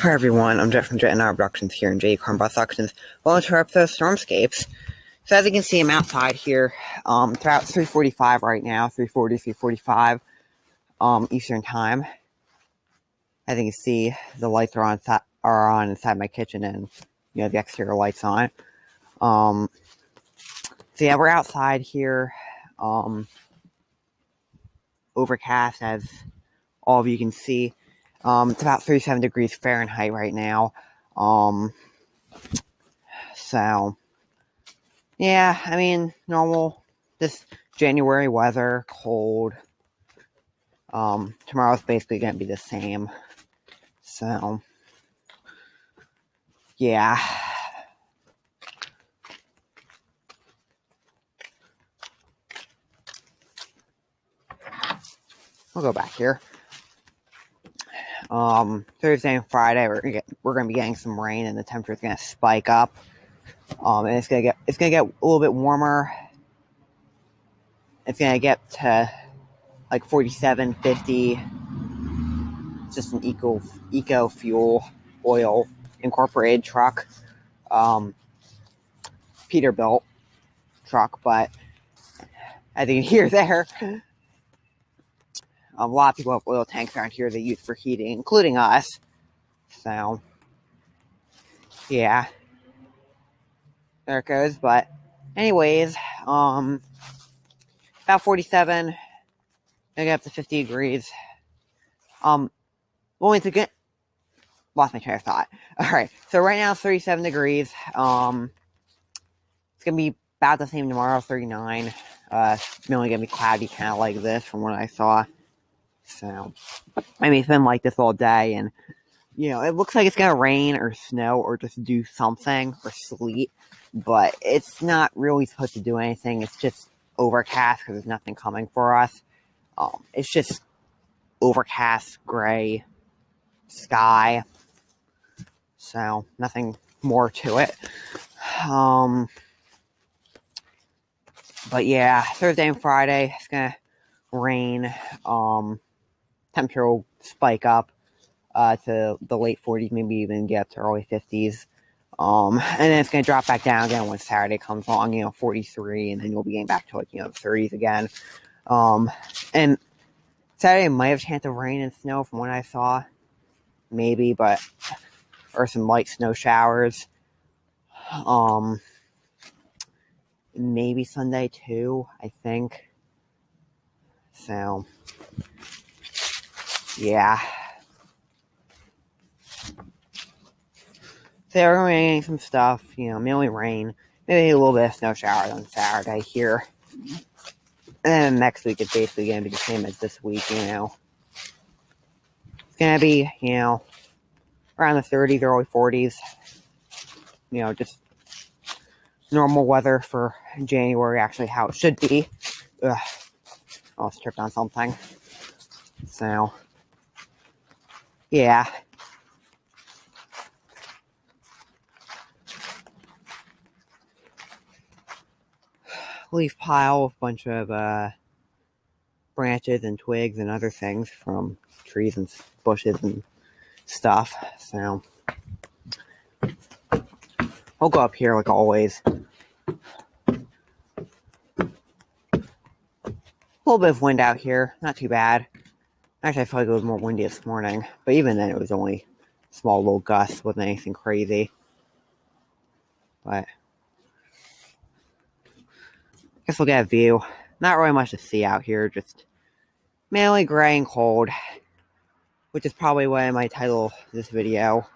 Hi everyone, I'm Jett from Jet and R Productions here in J Carn Bus Auctions. Welcome to our episode of Stormscapes. So as you can see, I'm outside here. Um, it's about 3:45 right now, 3:40, 3:45, um, Eastern time. As you can see, the lights are on are on inside my kitchen, and you know the exterior lights on. Um, so yeah, we're outside here. Um, overcast, as all of you can see. Um, it's about 37 degrees Fahrenheit right now. Um, so, yeah, I mean, normal, this January weather, cold. Um, tomorrow's basically going to be the same. So, yeah. We'll go back here. Um, Thursday and Friday, we're gonna get, we're gonna be getting some rain, and the temperature is gonna spike up. Um, and it's gonna get it's gonna get a little bit warmer. It's gonna get to like 47, 50. It's just an eco eco fuel oil incorporated truck. Um, Peterbilt truck, but I think here there a lot of people have oil tanks around here they use for heating, including us. So, yeah. There it goes. But, anyways, um, about 47. I get up to 50 degrees. Um, only to get lost my train of thought. All right, so right now it's 37 degrees. Um, it's gonna be about the same tomorrow, 39. Uh, it's only gonna be cloudy, kind of like this from what I saw. So, I mean, it's been like this all day, and you know, it looks like it's gonna rain or snow or just do something or sleet, but it's not really supposed to do anything. It's just overcast because there's nothing coming for us. Um, it's just overcast, gray sky. So nothing more to it. Um, but yeah, Thursday and Friday it's gonna rain. Um, temperature will spike up uh, to the late 40s, maybe even get to early 50s. Um, and then it's going to drop back down again when Saturday comes along, you know, 43, and then you'll be getting back to like, you know, 30s again. Um, and Saturday might have a chance of rain and snow from what I saw, maybe, but, or some light snow showers. Um, maybe Sunday too, I think. So, yeah. So we're gonna be getting some stuff, you know, mainly rain, maybe a little bit of snow showers on Saturday here. And next week it's basically gonna be the same as this week, you know. It's gonna be, you know, around the 30s, early 40s. You know, just normal weather for January, actually how it should be. Ugh. I almost tripped on something. So yeah. Leaf pile with a bunch of uh, branches and twigs and other things from trees and bushes and stuff. So I'll go up here like always. A little bit of wind out here, not too bad. Actually, I feel like it was more windy this morning, but even then, it was only small little gusts, wasn't anything crazy. But I guess we'll get a view. Not really much to see out here, just mainly gray and cold, which is probably why I might title this video.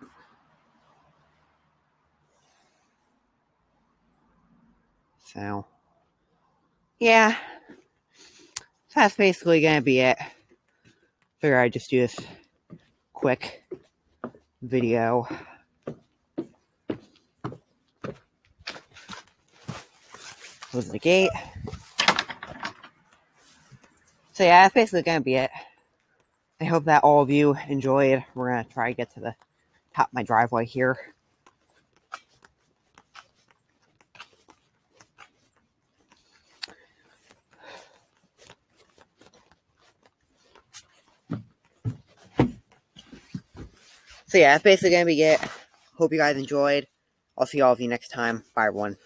So, yeah, that's basically gonna be it figure I'd just do this quick video. Close the gate. So yeah, that's basically gonna be it. I hope that all of you enjoyed. We're gonna try to get to the top of my driveway here. So yeah, that's basically gonna be it. Hope you guys enjoyed. I'll see all of you next time. Bye everyone.